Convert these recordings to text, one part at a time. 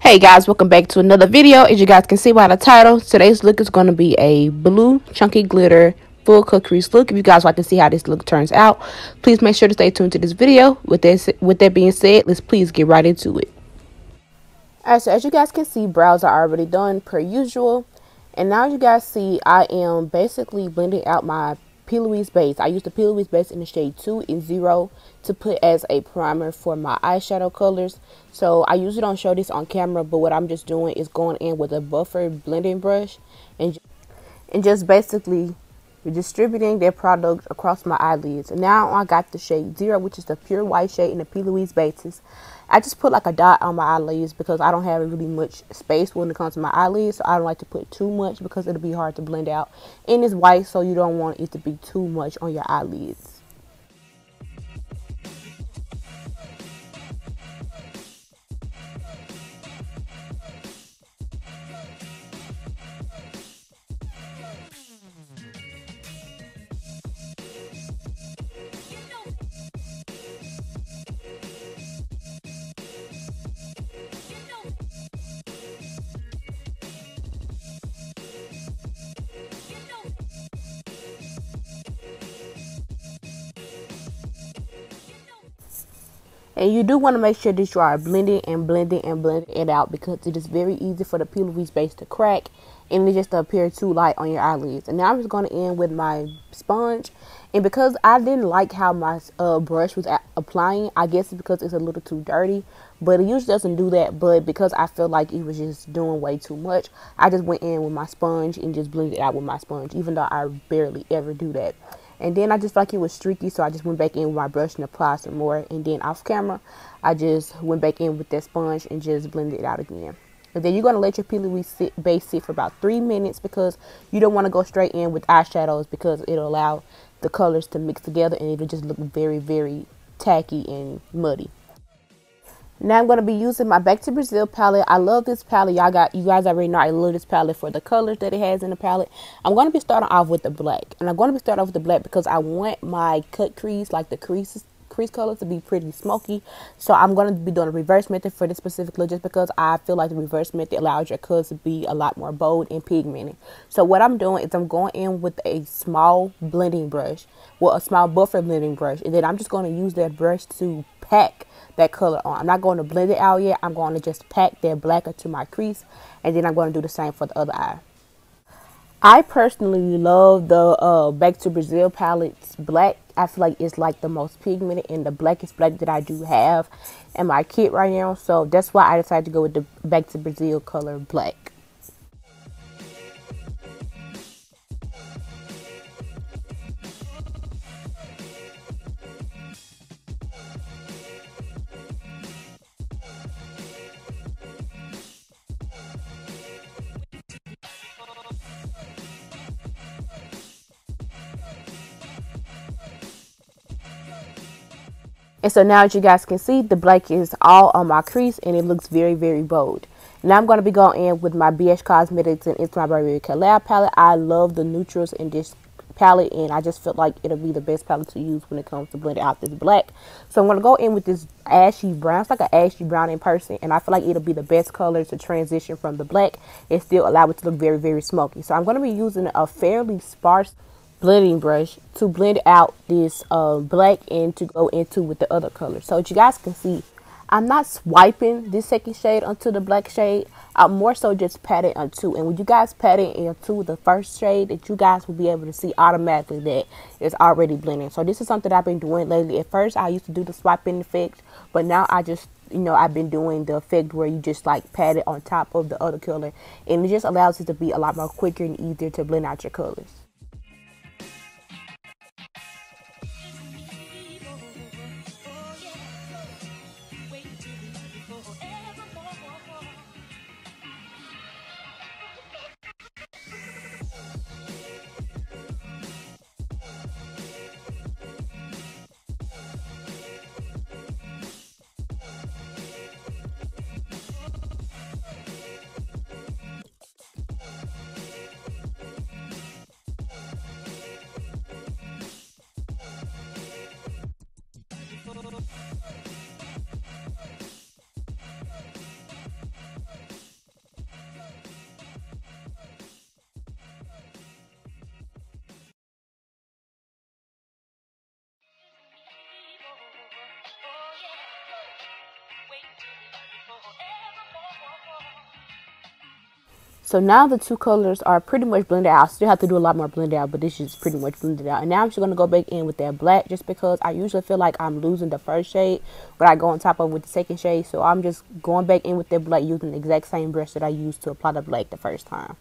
Hey guys, welcome back to another video. As you guys can see by the title, today's look is going to be a blue chunky glitter full cut crease look. If you guys like to see how this look turns out, please make sure to stay tuned to this video. With that, with that being said, let's please get right into it. Alright, so as you guys can see, brows are already done per usual. And now you guys see I am basically blending out my P. Louise base. I used the P. Louise base in the shade 2 and 0 to put as a primer for my eyeshadow colors. So I usually don't show this on camera, but what I'm just doing is going in with a buffer blending brush and, and just basically distributing their product across my eyelids. And now I got the shade 0, which is the pure white shade in the P. Louise bases. I just put like a dot on my eyelids because I don't have really much space when it comes to my eyelids. So I don't like to put too much because it'll be hard to blend out. And it's white, so you don't want it to be too much on your eyelids. And you do want to make sure that you are blending and blending and blending it out because it is very easy for the P. Louise base to crack and it just to appear too light on your eyelids. And now I'm just going to end with my sponge. And because I didn't like how my uh, brush was applying, I guess it's because it's a little too dirty. But it usually doesn't do that. But because I felt like it was just doing way too much, I just went in with my sponge and just blended it out with my sponge. Even though I barely ever do that. And then I just like it was streaky, so I just went back in with my brush and applied some more. And then off camera, I just went back in with that sponge and just blended it out again. And then you're going to let your P. Louise sit, base sit for about three minutes because you don't want to go straight in with eyeshadows because it'll allow the colors to mix together and it'll just look very, very tacky and muddy. Now I'm going to be using my Back to Brazil palette. I love this palette. Y'all got, you guys already know I love this palette for the colors that it has in the palette. I'm going to be starting off with the black. And I'm going to be starting off with the black because I want my cut crease, like the creases, crease color to be pretty smoky. So I'm going to be doing a reverse method for this specific look just because I feel like the reverse method allows your colors to be a lot more bold and pigmented. So what I'm doing is I'm going in with a small blending brush, well a small buffer blending brush. And then I'm just going to use that brush to pack that color on. I'm not going to blend it out yet. I'm going to just pack that black into my crease and then I'm going to do the same for the other eye. I personally love the uh, Back to Brazil palettes black. I feel like it's like the most pigmented and the blackest black that I do have in my kit right now. So that's why I decided to go with the Back to Brazil color black. And so now as you guys can see, the black is all on my crease and it looks very, very bold. Now I'm going to be going in with my BH Cosmetics and It's My Burberry Collab palette. I love the neutrals in this palette and I just felt like it'll be the best palette to use when it comes to blending out this black. So I'm going to go in with this ashy brown. It's like an ashy brown in person and I feel like it'll be the best color to transition from the black and still allow it to look very, very smoky. So I'm going to be using a fairly sparse blending brush to blend out this uh, black and to go into with the other color. So you guys can see, I'm not swiping this second shade onto the black shade. I'm more so just patting onto. And when you guys pat it into the first shade, that you guys will be able to see automatically that it's already blending. So this is something I've been doing lately. At first, I used to do the swiping effect, but now I just you know, I've been doing the effect where you just like pat it on top of the other color and it just allows it to be a lot more quicker and easier to blend out your colors. So now the two colors are pretty much blended out. I still have to do a lot more blended out, but this is pretty much blended out. And now I'm just going to go back in with that black just because I usually feel like I'm losing the first shade but I go on top of with the second shade. So I'm just going back in with that black using the exact same brush that I used to apply the black the first time.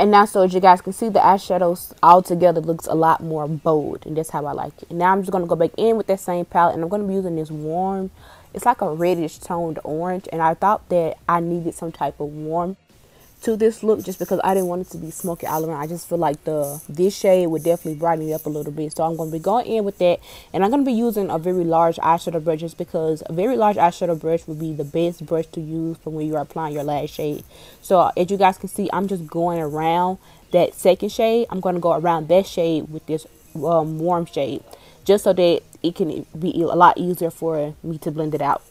And now, so as you guys can see, the eyeshadows all together looks a lot more bold. And that's how I like it. And now I'm just going to go back in with that same palette. And I'm going to be using this warm, it's like a reddish toned orange. And I thought that I needed some type of warm to this look just because I didn't want it to be smoky around. I just feel like the this shade would definitely brighten it up a little bit. So I'm going to be going in with that. And I'm going to be using a very large eyeshadow brush just because a very large eyeshadow brush would be the best brush to use for when you're applying your last shade. So as you guys can see, I'm just going around that second shade. I'm going to go around that shade with this um, warm shade just so that it can be a lot easier for me to blend it out.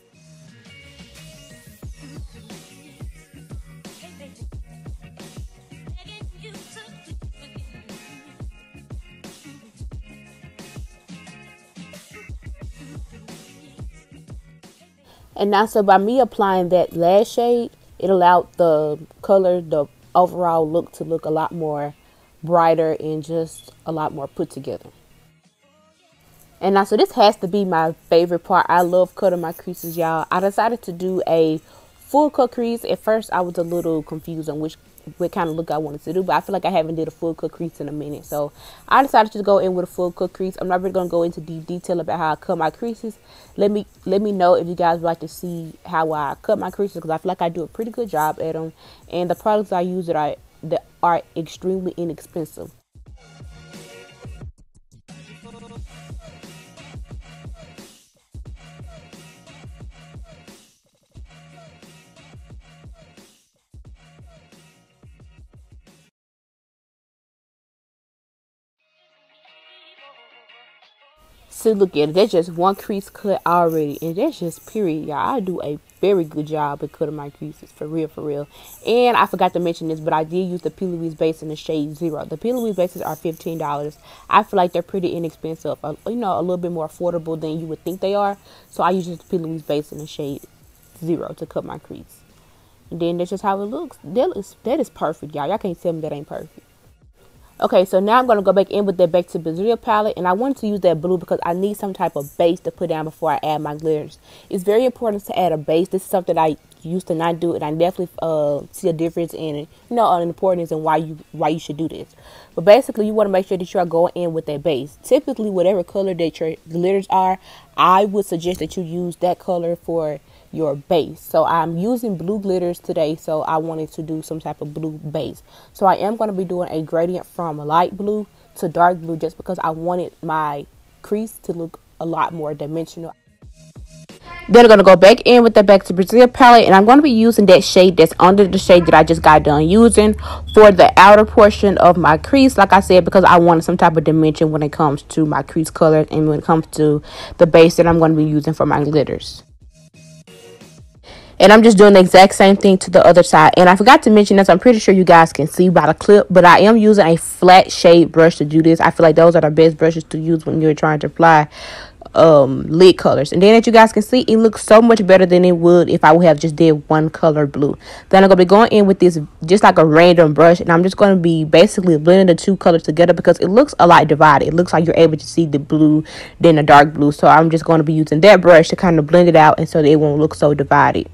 And now, so by me applying that last shade, it allowed the color, the overall look to look a lot more brighter and just a lot more put together. And now, so this has to be my favorite part. I love cutting my creases, y'all. I decided to do a full cut crease. At first, I was a little confused on which what kind of look I wanted to do, but I feel like I haven't did a full cut crease in a minute. So I decided to go in with a full cut crease. I'm not really gonna go into deep detail about how I cut my creases. Let me let me know if you guys would like to see how I cut my creases because I feel like I do a pretty good job at them. And the products I use that are that are extremely inexpensive. Look at it. That's just one crease cut already. And that's just period, y'all. I do a very good job at cutting my creases. For real, for real. And I forgot to mention this, but I did use the P. Louise base in the shade Zero. The P. Louise bases are $15. I feel like they're pretty inexpensive. You know, a little bit more affordable than you would think they are. So I use the P. Louise base in the shade Zero to cut my crease. And then that's just how it looks. That is, that is perfect, y'all. Y'all can't tell me that ain't perfect. Okay, so now I'm going to go back in with that Back to Brazil palette. And I want to use that blue because I need some type of base to put down before I add my glitters. It's very important to add a base. This is something I used to not do. And I definitely uh, see a difference in it. You know, an importance and why you why you should do this. But basically, you want to make sure that you are going in with that base. Typically, whatever color that your glitters are, I would suggest that you use that color for your base. So I'm using blue glitters today, so I wanted to do some type of blue base. So I am going to be doing a gradient from light blue to dark blue just because I wanted my crease to look a lot more dimensional. Then I'm going to go back in with the Back to Brazil palette. And I'm going to be using that shade that's under the shade that I just got done using for the outer portion of my crease. Like I said, because I wanted some type of dimension when it comes to my crease color and when it comes to the base that I'm going to be using for my glitters. And I'm just doing the exact same thing to the other side. And I forgot to mention this. I'm pretty sure you guys can see by the clip. But I am using a flat shade brush to do this. I feel like those are the best brushes to use when you're trying to apply um lid colors and then as you guys can see it looks so much better than it would if i would have just did one color blue then i'm gonna be going in with this just like a random brush and i'm just going to be basically blending the two colors together because it looks a lot divided it looks like you're able to see the blue then the dark blue so i'm just going to be using that brush to kind of blend it out and so it won't look so divided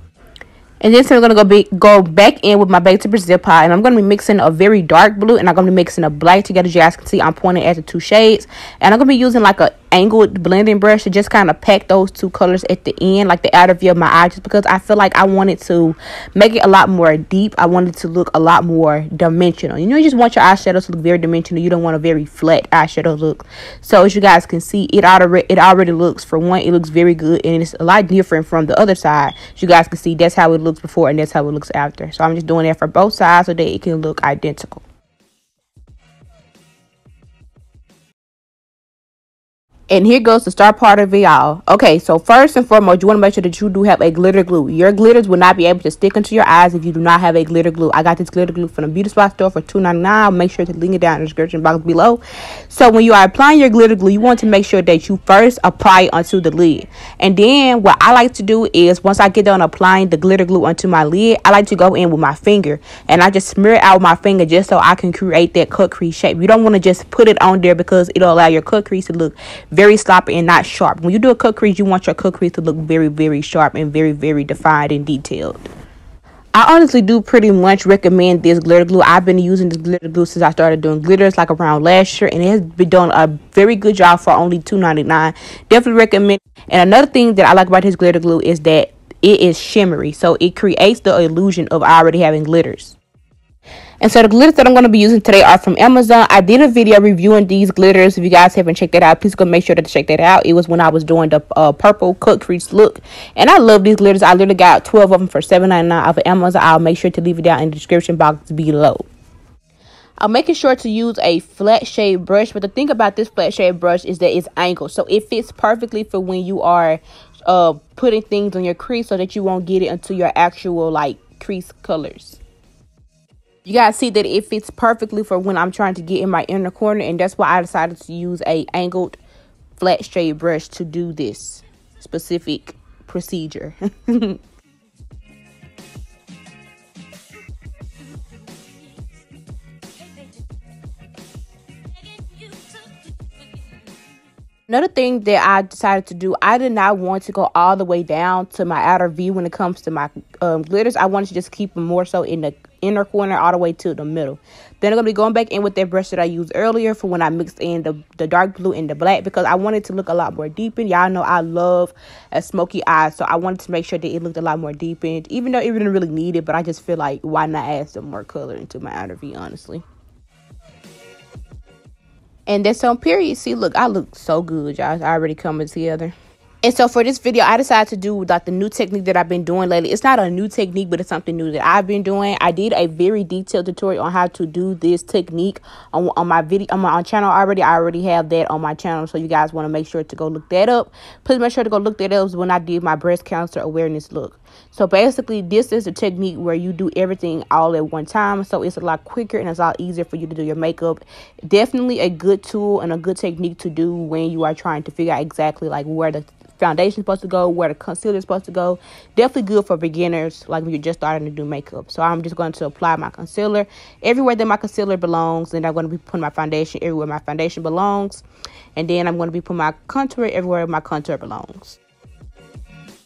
and then I'm going to go be, go back in with my Back to Brazil pie. And I'm going to be mixing a very dark blue. And I'm going to be mixing a black together. As you guys can see, I'm pointing at the two shades. And I'm going to be using like a angled blending brush to just kind of pack those two colors at the end. Like the outer view of my eye. Just because I feel like I wanted to make it a lot more deep. I wanted to look a lot more dimensional. You know, you just want your eyeshadows to look very dimensional. You don't want a very flat eyeshadow look. So as you guys can see, it already, it already looks, for one, it looks very good. And it's a lot different from the other side. As you guys can see, that's how it looks before and that's how it looks after. So I'm just doing that for both sides so that it can look identical. And here goes the star part of it all. Okay, so first and foremost, you want to make sure that you do have a glitter glue. Your glitters will not be able to stick into your eyes if you do not have a glitter glue. I got this glitter glue from the beauty spot store for $2.99. I'll make sure to link it down in the description box below. So when you are applying your glitter glue, you want to make sure that you first apply it onto the lid. And then what I like to do is once I get done applying the glitter glue onto my lid, I like to go in with my finger and I just smear it out with my finger just so I can create that cut crease shape. You don't want to just put it on there because it'll allow your cut crease to look very sloppy and not sharp. When you do a cut crease, you want your cut crease to look very, very sharp and very, very defined and detailed. I honestly do pretty much recommend this glitter glue. I've been using this glitter glue since I started doing glitters like around last year and it has been doing a very good job for only $2.99. Definitely recommend. And another thing that I like about this glitter glue is that it is shimmery. So it creates the illusion of already having glitters. And so the glitters that I'm going to be using today are from Amazon. I did a video reviewing these glitters. If you guys haven't checked that out, please go make sure to check that out. It was when I was doing the uh, purple cut crease look. And I love these glitters. I literally got 12 of them for $7.99 off of Amazon. I'll make sure to leave it down in the description box below. I'm making sure to use a flat shade brush. But the thing about this flat shade brush is that it's angled. So it fits perfectly for when you are uh, putting things on your crease so that you won't get it into your actual like crease colors you guys see that it fits perfectly for when I'm trying to get in my inner corner and that's why I decided to use a angled flat straight brush to do this specific procedure. Another thing that I decided to do, I did not want to go all the way down to my outer V when it comes to my um, glitters. I wanted to just keep them more so in the inner corner all the way to the middle. Then I'm going to be going back in with that brush that I used earlier for when I mixed in the, the dark blue and the black because I wanted to look a lot more deepened. Y'all know I love a smoky eye, so I wanted to make sure that it looked a lot more deepened, even though it didn't really need it, but I just feel like why not add some more color into my outer V, honestly. And that's on period. See, look, I look so good, y'all. I already coming together. And so for this video, I decided to do like the new technique that I've been doing lately. It's not a new technique, but it's something new that I've been doing. I did a very detailed tutorial on how to do this technique on, on my video on my on channel already. I already have that on my channel, so you guys want to make sure to go look that up. Please make sure to go look that up when I did my breast cancer awareness look. So basically, this is a technique where you do everything all at one time. So it's a lot quicker and it's a lot easier for you to do your makeup. Definitely a good tool and a good technique to do when you are trying to figure out exactly like where the foundation is supposed to go, where the concealer is supposed to go. Definitely good for beginners, like when you're just starting to do makeup. So I'm just going to apply my concealer everywhere that my concealer belongs, and I'm going to be putting my foundation everywhere my foundation belongs, and then I'm going to be putting my contour everywhere my contour belongs.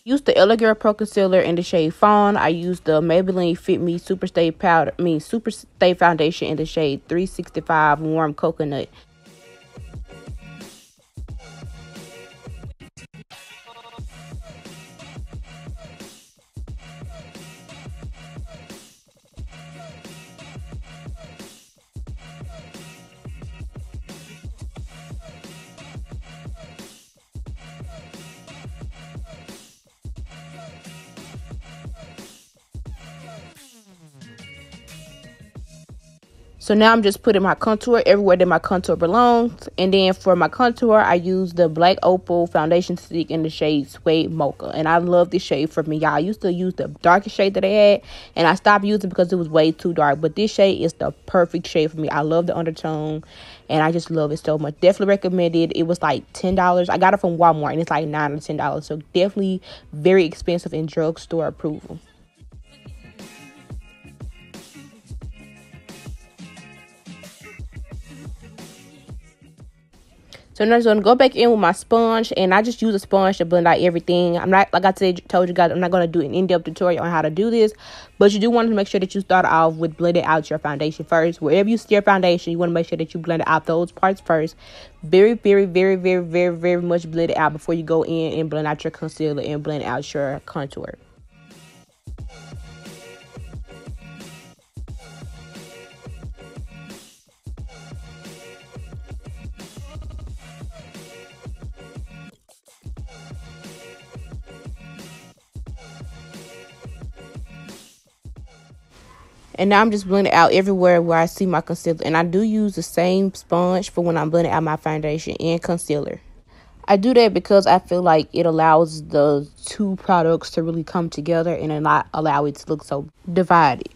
Use the L.A. Girl Pro Concealer in the shade Fawn. I used the Maybelline Fit Me Super Stay Powder, I mean Super Stay Foundation in the shade 365 Warm Coconut. So now I'm just putting my contour everywhere that my contour belongs. And then for my contour, I use the Black Opal foundation stick in the shade Suede Mocha. And I love this shade for me, y'all. I used to use the darkest shade that I had. And I stopped using because it was way too dark. But this shade is the perfect shade for me. I love the undertone. And I just love it so much. Definitely recommend it. It was like $10. I got it from Walmart. And it's like 9 or $10. So definitely very expensive in drugstore approval. So now I'm just gonna go back in with my sponge and I just use a sponge to blend out everything. I'm not like I said told you guys I'm not gonna do an in-depth tutorial on how to do this, but you do want to make sure that you start off with blending out your foundation first. Wherever you see your foundation, you want to make sure that you blend out those parts first. Very, very, very, very, very, very much blend it out before you go in and blend out your concealer and blend out your contour. And now I'm just blending out everywhere where I see my concealer. And I do use the same sponge for when I'm blending out my foundation and concealer. I do that because I feel like it allows the two products to really come together and not allow it to look so divided.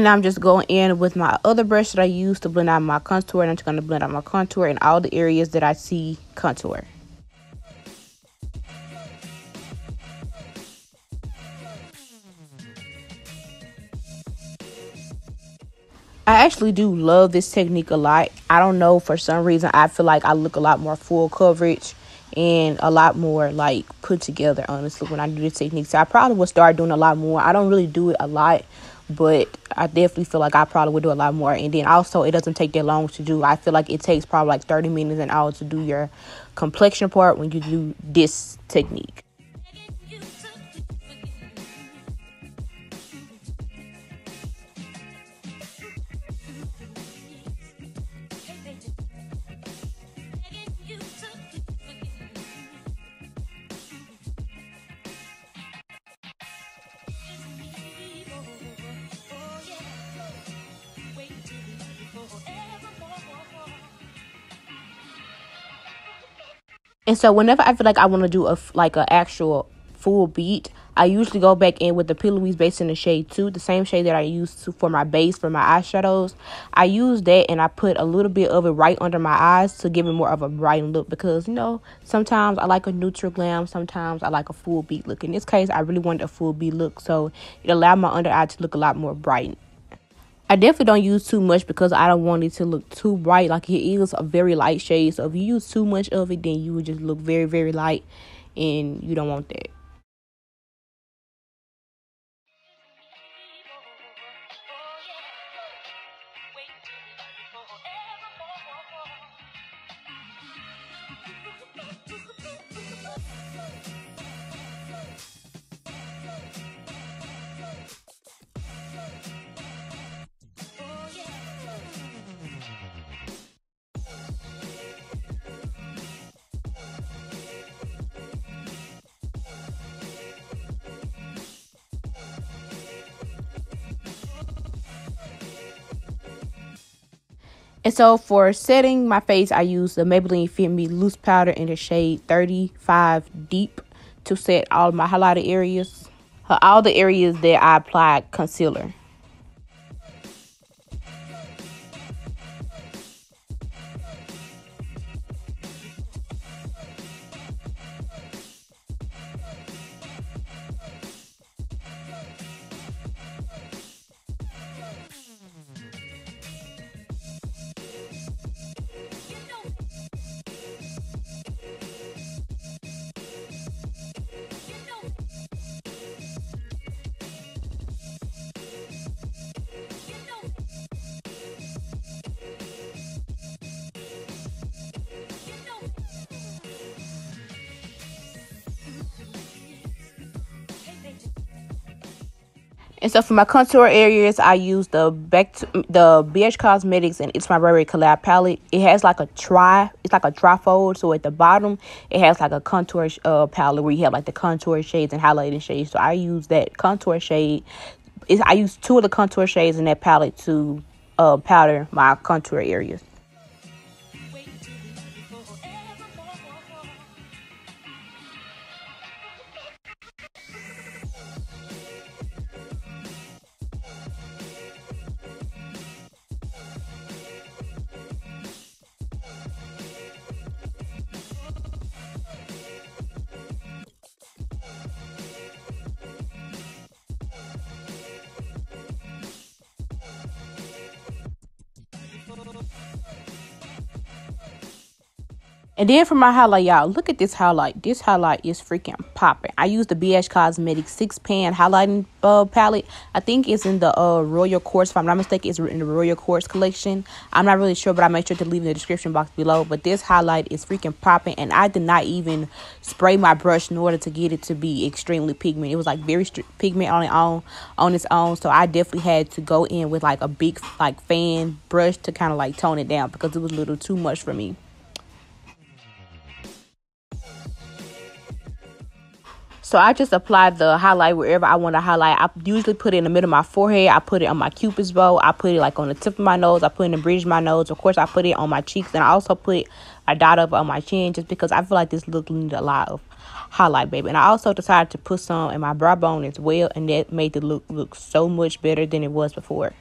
And I'm just going in with my other brush that I use to blend out my contour. And I'm just going to blend out my contour in all the areas that I see contour. I actually do love this technique a lot. I don't know, for some reason, I feel like I look a lot more full coverage and a lot more like put together, honestly, when I do this technique. So I probably will start doing a lot more. I don't really do it a lot but I definitely feel like I probably would do a lot more. And then also, it doesn't take that long to do. I feel like it takes probably like 30 minutes an hour to do your complexion part when you do this technique. And so whenever I feel like I want to do a like an actual full beat, I usually go back in with the P. Louise base in the shade 2, the same shade that I used to, for my base for my eyeshadows. I use that and I put a little bit of it right under my eyes to give it more of a bright look because, you know, sometimes I like a neutral glam, sometimes I like a full beat look. In this case, I really wanted a full beat look, so it allowed my under eye to look a lot more bright. I definitely don't use too much because I don't want it to look too bright. Like it is a very light shade. So if you use too much of it, then you would just look very, very light and you don't want that. And so for setting my face, I use the Maybelline Fit Me Loose Powder in the shade 35 Deep to set all my highlighted areas. All the areas that I applied concealer. And so for my contour areas, I use the back to, the BH Cosmetics and It's My Burberry collab palette. It has like a tri, it's like a trifold. So at the bottom, it has like a contour uh, palette where you have like the contour shades and highlighting shades. So I use that contour shade. It's, I use two of the contour shades in that palette to uh, powder my contour areas. And then for my highlight, y'all, look at this highlight. This highlight is freaking popping. I use the BH Cosmetics 6-pan highlighting uh, palette. I think it's in the uh, Royal Quartz. If I'm not mistaken, it's in the Royal Quartz collection. I'm not really sure, but I made sure to leave in the description box below. But this highlight is freaking popping. And I did not even spray my brush in order to get it to be extremely pigment. It was like very pigment on its own. On its own. So I definitely had to go in with like a big like fan brush to kind of like tone it down because it was a little too much for me. So I just apply the highlight wherever I want to highlight. I usually put it in the middle of my forehead. I put it on my cupid's bow. I put it like on the tip of my nose. I put it in the bridge of my nose. Of course, I put it on my cheeks. And I also put a dot up on my chin just because I feel like this look needed a lot of highlight, baby. And I also decided to put some in my brow bone as well. And that made the look look so much better than it was before.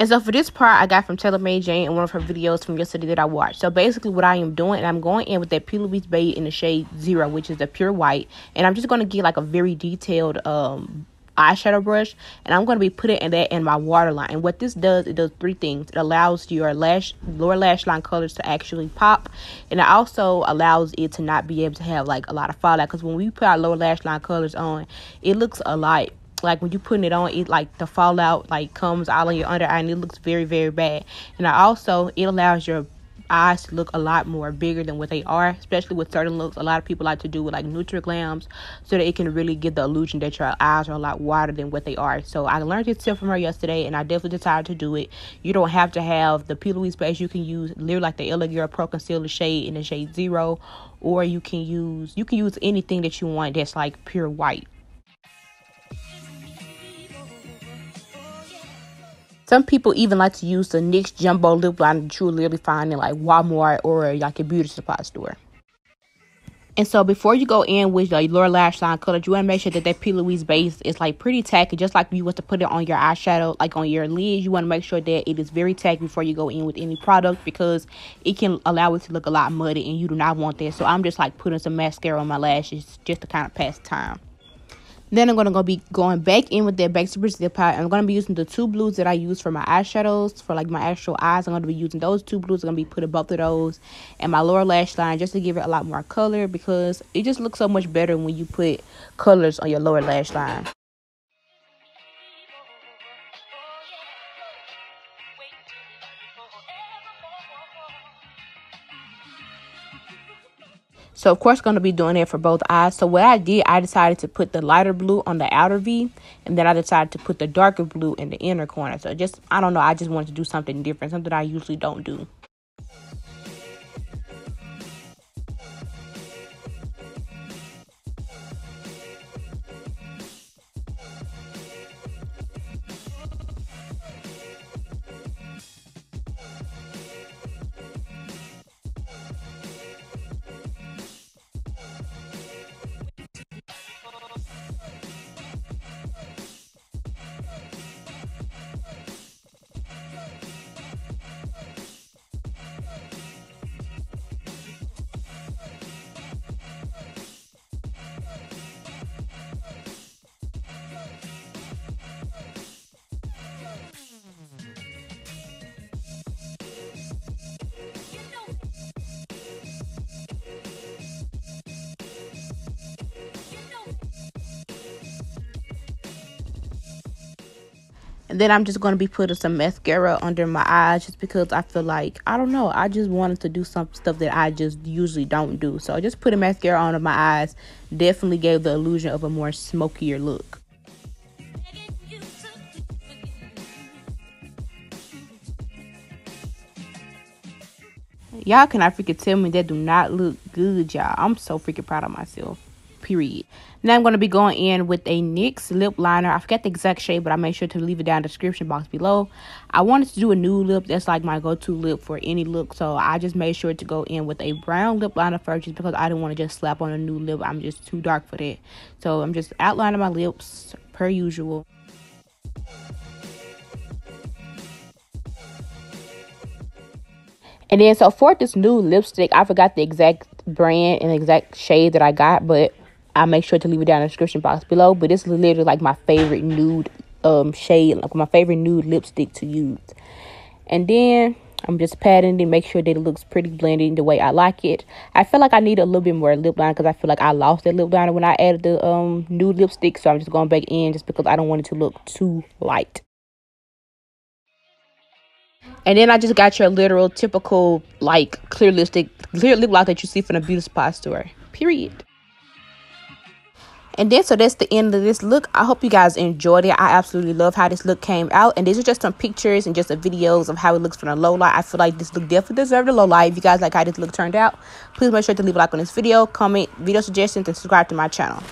And so for this part, I got from Taylor Made Jane in one of her videos from yesterday that I watched. So basically what I am doing, and I'm going in with that P. Louise Beige in the shade Zero, which is the pure white. And I'm just going to get like a very detailed um, eyeshadow brush. And I'm going to be putting in that in my waterline. And what this does, it does three things. It allows your lash, lower lash line colors to actually pop. And it also allows it to not be able to have like a lot of fallout. Because when we put our lower lash line colors on, it looks a lot like when you putting it on it like the fallout like comes all on your under eye and it looks very very bad. And I also it allows your eyes to look a lot more bigger than what they are especially with certain looks. A lot of people like to do with like neutral glams so that it can really give the illusion that your eyes are a lot wider than what they are. So i learned this tip from her yesterday and i definitely decided to do it. You don't have to have the P. Louise base you can use literally like the L.A. Girl Pro Concealer shade in the shade zero or you can use you can use anything that you want that's like pure white Some people even like to use the NYX Jumbo Lip Liner that you will literally find in like Walmart or like a beauty supply store. And so before you go in with your lower lash line color, you want to make sure that that P. Louise base is like pretty tacky, just like you want to put it on your eyeshadow, like on your lids. You want to make sure that it is very tacky before you go in with any product because it can allow it to look a lot muddy and you do not want that. So I'm just like putting some mascara on my lashes just to kind of pass time. Then I'm going to be going back in with that Back to Brazil palette. I'm going to be using the two blues that I use for my eyeshadows, for like my actual eyes. I'm to be using those two blues. I'm to be putting both of those and my lower lash line just to give it a lot more color because it just looks so much better when you put colors on your lower lash line. So of course going to be doing it for both eyes. So what I did, I decided to put the lighter blue on the outer V and then I decided to put the darker blue in the inner corner. So just, I don't know, I just wanted to do something different, something I usually don't do. And then I'm just going to be putting some mascara under my eyes just because I feel like, I don't know, I just wanted to do some stuff that I just usually don't do. So I just putting mascara under my eyes definitely gave the illusion of a more smokier look. Y'all cannot freaking tell me that do not look good, y'all. I'm so freaking proud of myself period. Now I'm going to be going in with a NYX lip liner. I forget the exact shade, but I made sure to leave it down in the description box below. I wanted to do a nude lip. That's like my go-to lip for any look. So I just made sure to go in with a brown lip liner first just because I didn't want to just slap on a nude lip. I'm just too dark for that. So I'm just outlining my lips per usual. And then so for this new lipstick, I forgot the exact brand and exact shade that I got, but I'll make sure to leave it down in the description box below. But this is literally like my favorite nude um shade, like my favorite nude lipstick to use. And then I'm just patting it, make sure that it looks pretty blended the way I like it. I feel like I need a little bit more lip liner because I feel like I lost that lip liner when I added the um nude lipstick. So I'm just going back in just because I don't want it to look too light. And then I just got your literal typical like clear lipstick, clear lip gloss that you see from the beauty supply store. Period. And then, so that's the end of this look. I hope you guys enjoyed it. I absolutely love how this look came out. And these are just some pictures and just some videos of how it looks from the low light. I feel like this look definitely deserved a low light. If you guys like how this look turned out, please make sure to leave a like on this video, comment, video suggestions, and subscribe to my channel.